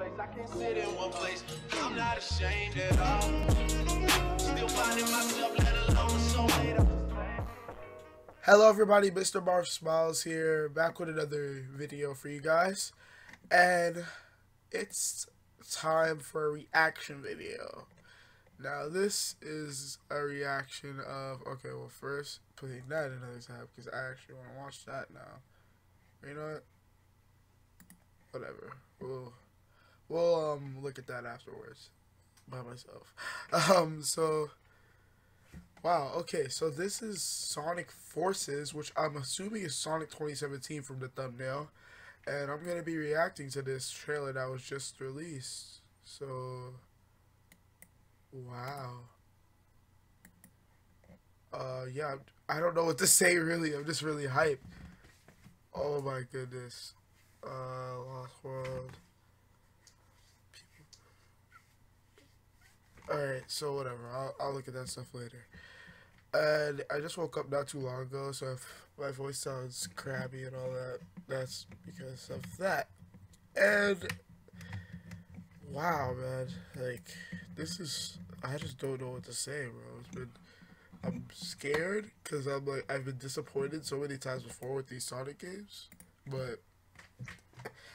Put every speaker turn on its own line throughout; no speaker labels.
I can't sit in one place. I'm not ashamed at all.
Hello everybody, Mr. Marfsmiles here, back with another video for you guys. And it's time for a reaction video. Now this is a reaction of, okay, well first, putting that another tab, because I actually want to watch that now. You know what? Whatever. We'll, we'll um, look at that afterwards by myself. Um, so... Wow, okay, so this is Sonic Forces, which I'm assuming is Sonic 2017 from the thumbnail. And I'm going to be reacting to this trailer that was just released. So, wow. Uh, yeah, I don't know what to say really. I'm just really hyped. Oh my goodness. Uh, Alright, so whatever. I'll, I'll look at that stuff later. And I just woke up not too long ago, so if my voice sounds crabby and all that, that's because of that. And wow, man, like this is I just don't know what to say, bro. It's been I'm scared because I'm like I've been disappointed so many times before with these Sonic games, but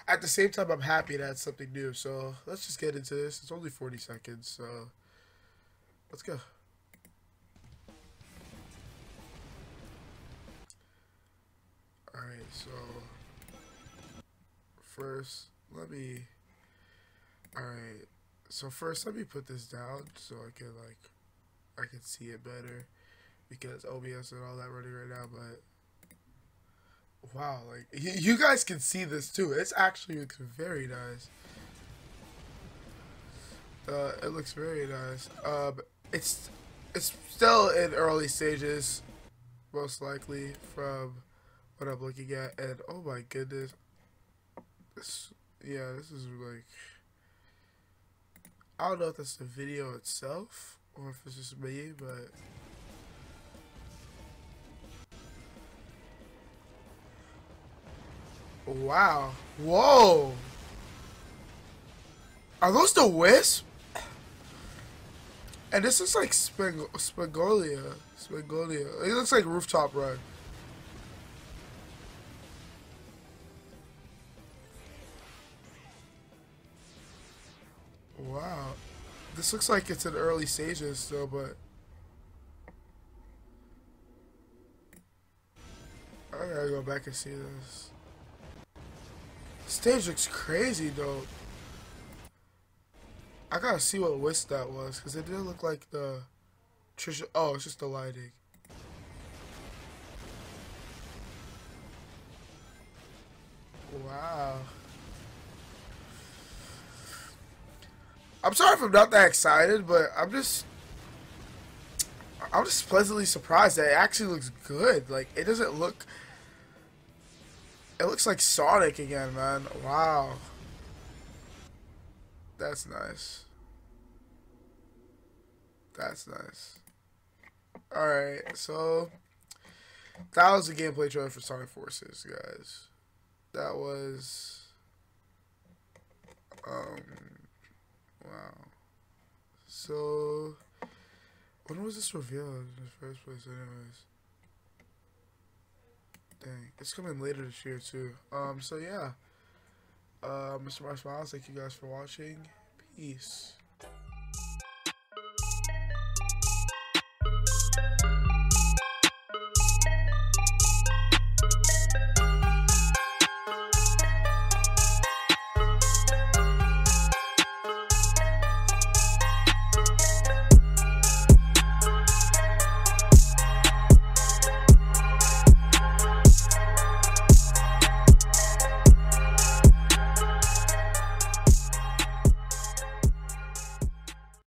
at the same time I'm happy that it's something new. So let's just get into this. It's only 40 seconds, so let's go. Alright, so first let me Alright, so first let me put this down so I can like I can see it better because OBS and all that running right now, but wow, like you, guys can see this too. It's actually looks very nice. Uh, it looks very nice. Um, it's it's still in early stages, most likely from what I'm looking at, and oh my goodness, this yeah, this is like I don't know if that's the video itself or if it's just me, but. Wow. Whoa. Are those the Wisp? And this is like Spagonia. Spagonia. It looks like Rooftop Run. Wow. This looks like it's in early stages still, but... I gotta go back and see this. Stage looks crazy though. I gotta see what Wisp that was, because it didn't look like the Trisha. Oh, it's just the lighting. Wow. I'm sorry if I'm not that excited, but I'm just I'm just pleasantly surprised that it actually looks good. Like it doesn't look it looks like Sonic again, man. Wow. That's nice. That's nice. Alright, so that was the gameplay trailer for Sonic Forces, guys. That was um Wow. So, when was this revealed in the first place, anyways? Dang, it's coming later this year too. Um, so yeah. Uh, Mr. Marfsmiles, thank you guys for watching. Peace.